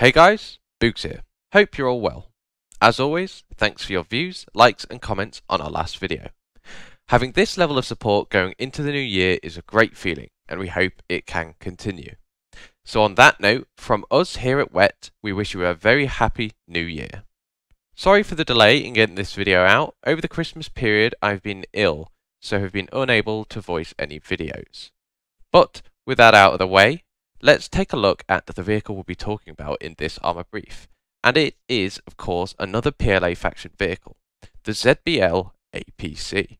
Hey guys, Boogs here. Hope you're all well. As always, thanks for your views, likes and comments on our last video. Having this level of support going into the new year is a great feeling and we hope it can continue. So on that note, from us here at WET, we wish you a very happy new year. Sorry for the delay in getting this video out. Over the Christmas period I've been ill, so have been unable to voice any videos. But with that out of the way, let's take a look at the vehicle we'll be talking about in this armor brief. And it is, of course, another PLA faction vehicle, the ZBL APC.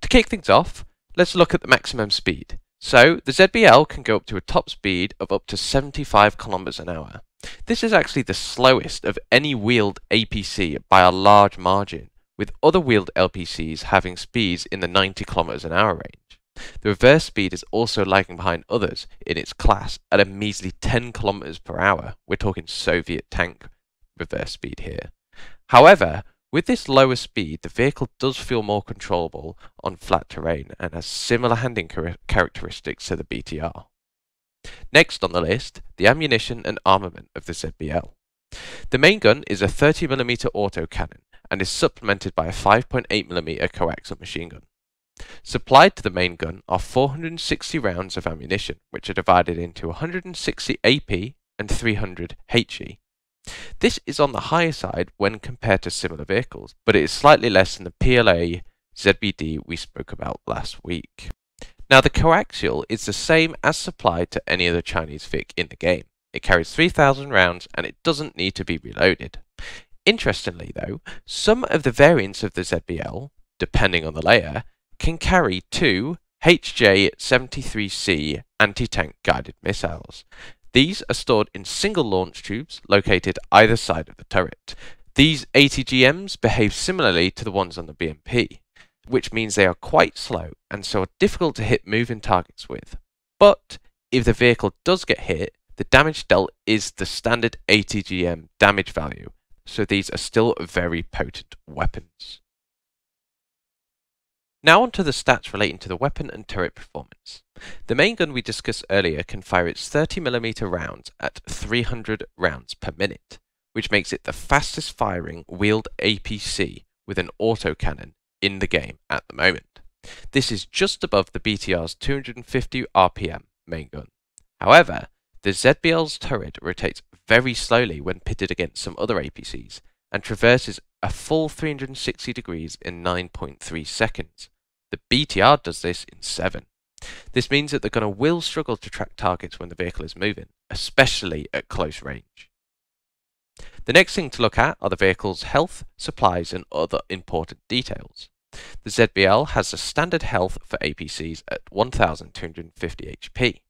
To kick things off, let's look at the maximum speed. So, the ZBL can go up to a top speed of up to 75 km an hour. This is actually the slowest of any wheeled APC by a large margin, with other wheeled APCs having speeds in the 90 km an hour range. The reverse speed is also lagging behind others in its class at a measly 10 km per hour. We're talking Soviet tank reverse speed here. However, with this lower speed, the vehicle does feel more controllable on flat terrain and has similar handling characteristics to the BTR. Next on the list, the ammunition and armament of the ZBL. The main gun is a 30mm autocannon and is supplemented by a 5.8mm coaxial machine gun. Supplied to the main gun are 460 rounds of ammunition, which are divided into 160 AP and 300 HE. This is on the higher side when compared to similar vehicles, but it is slightly less than the PLA ZBD we spoke about last week. Now the coaxial is the same as supplied to any other Chinese FIC in the game. It carries 3000 rounds and it doesn't need to be reloaded. Interestingly though, some of the variants of the ZBL, depending on the layer, can carry two HJ-73C anti-tank guided missiles. These are stored in single launch tubes located either side of the turret. These ATGMs behave similarly to the ones on the BMP, which means they are quite slow and so are difficult to hit moving targets with. But if the vehicle does get hit, the damage dealt is the standard ATGM damage value, so these are still very potent weapons. Now on to the stats relating to the weapon and turret performance. The main gun we discussed earlier can fire its 30mm rounds at 300 rounds per minute, which makes it the fastest firing wheeled APC with an autocannon in the game at the moment. This is just above the BTR's 250 RPM main gun. However, the ZBL's turret rotates very slowly when pitted against some other APCs and traverses a full 360 degrees in 9.3 seconds, the BTR does this in 7. This means that the gunner will struggle to track targets when the vehicle is moving, especially at close range. The next thing to look at are the vehicle's health, supplies and other important details. The ZBL has a standard health for APCs at 1250 HP.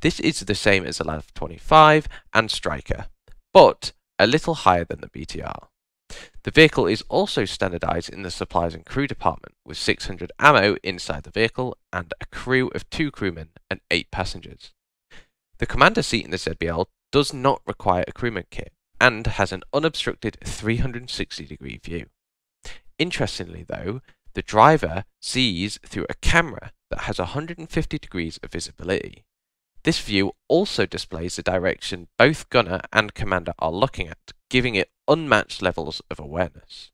This is the same as the LAV 25 and Stryker, but a little higher than the BTR. The vehicle is also standardized in the supplies and crew department with 600 ammo inside the vehicle and a crew of two crewmen and eight passengers. The commander seat in the ZBL does not require a crewman kit and has an unobstructed 360 degree view. Interestingly though, the driver sees through a camera that has 150 degrees of visibility. This view also displays the direction both gunner and commander are looking at, giving it unmatched levels of awareness.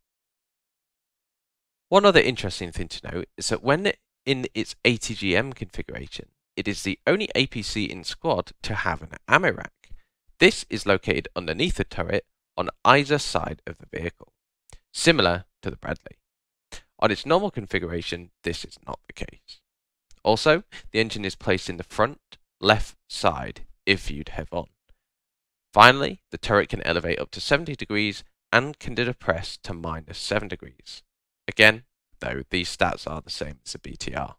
One other interesting thing to note is that when in its ATGM configuration, it is the only APC in squad to have an ammo rack. This is located underneath the turret on either side of the vehicle, similar to the Bradley. On its normal configuration, this is not the case. Also, the engine is placed in the front left side if viewed head on. Finally, the turret can elevate up to 70 degrees and can depress to minus 7 degrees. Again, though, these stats are the same as the BTR.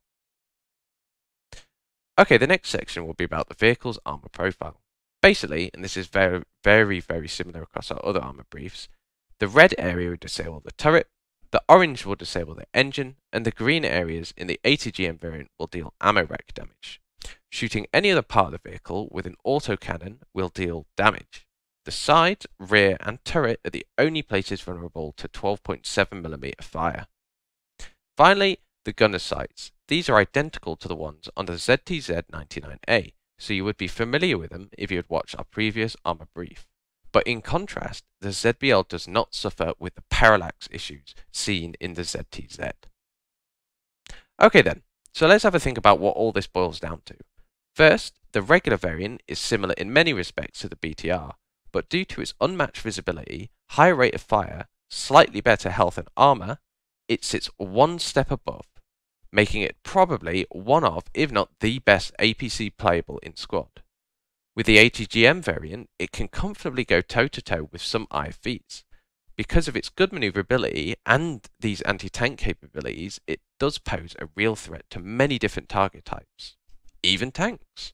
Okay, the next section will be about the vehicle's armor profile. Basically, and this is very, very, very similar across our other armor briefs, the red area will disable the turret, the orange will disable the engine, and the green areas in the ATGM variant will deal ammo rack damage. Shooting any other part of the vehicle with an autocannon will deal damage. The side, rear and turret are the only places vulnerable to 12.7mm fire. Finally, the gunner sights. These are identical to the ones on the ZTZ-99A, so you would be familiar with them if you had watched our previous armor brief. But in contrast, the ZBL does not suffer with the parallax issues seen in the ZTZ. Okay then, so let's have a think about what all this boils down to. First, the regular variant is similar in many respects to the BTR, but due to its unmatched visibility, higher rate of fire, slightly better health and armor, it sits one step above, making it probably one of, if not the best APC playable in squad. With the ATGM variant, it can comfortably go toe-to-toe with some IFVs. Because of its good maneuverability and these anti-tank capabilities, it does pose a real threat to many different target types, even tanks.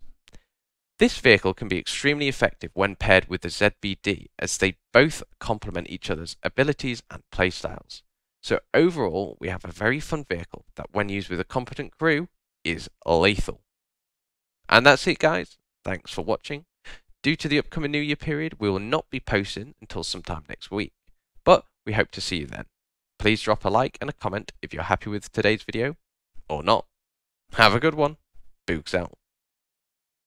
This vehicle can be extremely effective when paired with the ZBD as they both complement each other's abilities and playstyles. So overall, we have a very fun vehicle that when used with a competent crew is lethal. And that's it guys. Thanks for watching. Due to the upcoming New Year period, we will not be posting until sometime next week, but we hope to see you then. Please drop a like and a comment if you're happy with today's video, or not. Have a good one. Boogs out.